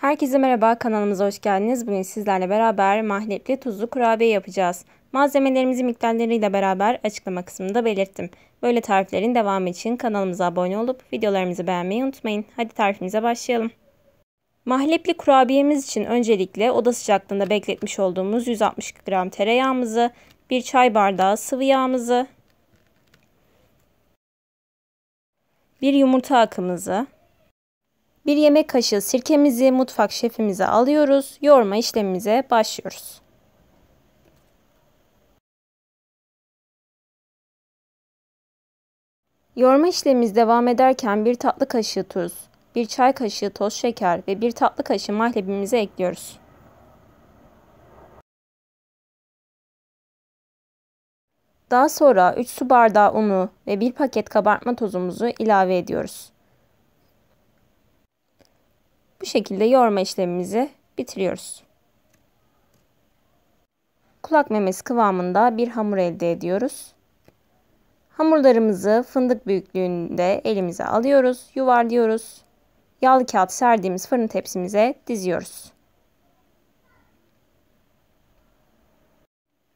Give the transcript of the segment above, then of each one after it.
Herkese merhaba kanalımıza hoş geldiniz. Bugün sizlerle beraber mahlepli tuzlu kurabiye yapacağız. Malzemelerimizi miktarlarıyla beraber açıklama kısmında belirttim. Böyle tariflerin devamı için kanalımıza abone olup videolarımızı beğenmeyi unutmayın. Hadi tarifimize başlayalım. Mahlepli kurabiyemiz için öncelikle oda sıcaklığında bekletmiş olduğumuz 160 gram tereyağımızı, 1 çay bardağı sıvı yağımızı, 1 yumurta akımızı, bir yemek kaşığı sirkemizi mutfak şefimize alıyoruz. Yoğurma işlemimize başlıyoruz. Yoğurma işlemimiz devam ederken bir tatlı kaşığı tuz, bir çay kaşığı toz şeker ve bir tatlı kaşığı mahlebimizi ekliyoruz. Daha sonra 3 su bardağı unu ve 1 paket kabartma tozumuzu ilave ediyoruz. Bu şekilde yoğurma işlemimizi bitiriyoruz. Kulak memesi kıvamında bir hamur elde ediyoruz. Hamurlarımızı fındık büyüklüğünde elimize alıyoruz, yuvarlıyoruz. Yağlı kağıt serdiğimiz fırın tepsimize diziyoruz.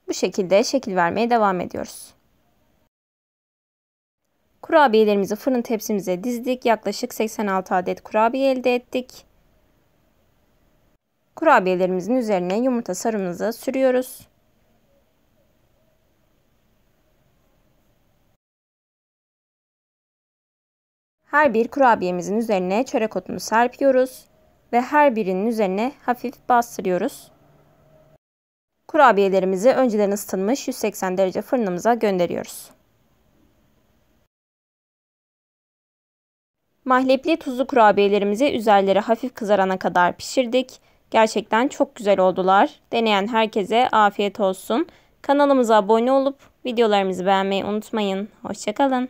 Bu şekilde şekil vermeye devam ediyoruz. Kurabiyelerimizi fırın tepsimize dizdik. Yaklaşık 86 adet kurabiye elde ettik. Kurabiyelerimizin üzerine yumurta sarımızı sürüyoruz. Her bir kurabiyemizin üzerine çörek otunu serpiyoruz ve her birinin üzerine hafif bastırıyoruz. Kurabiyelerimizi önceden ısıtılmış 180 derece fırınımıza gönderiyoruz. Mahlepli tuzlu kurabiyelerimizi üzerleri hafif kızarana kadar pişirdik. Gerçekten çok güzel oldular. Deneyen herkese afiyet olsun. Kanalımıza abone olup videolarımızı beğenmeyi unutmayın. Hoşçakalın.